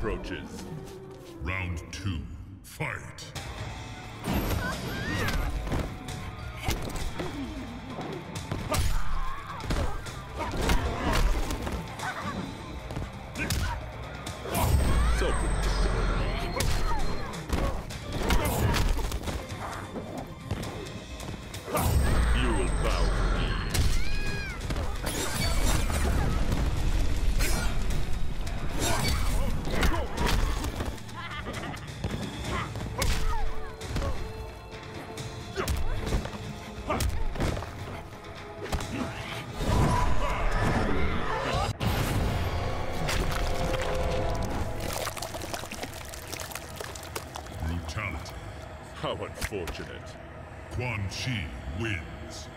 Round two, fight. You will bow Brutality. How unfortunate. Quan Chi wins.